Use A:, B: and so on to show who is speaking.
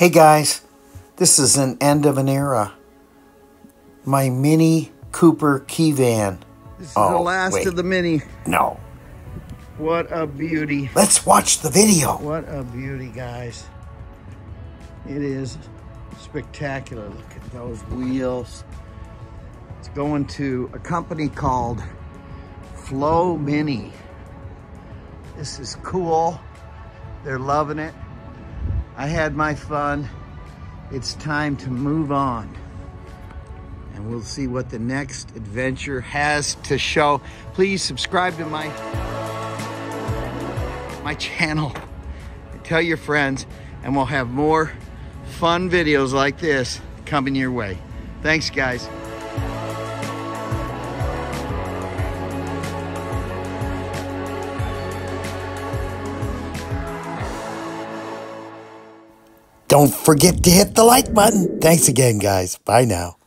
A: Hey guys, this is an end of an era. My Mini Cooper key van.
B: This is
A: Oh,
B: the last
A: wait.
B: of the mini.
A: No.
B: What a beauty.
A: Let's watch the video.
B: What a beauty, guys. It is spectacular. Look at those wheels. It's going to a company called Flow Mini. This is cool. They're loving it. I had my fun. It's time to move on. And we'll see what the next adventure has to show. Please subscribe to my my channel. Tell your friends, and we'll have more fun videos like this coming your way. Thanks, guys.
A: Don't forget to hit the like button. Thanks again, guys. Bye now.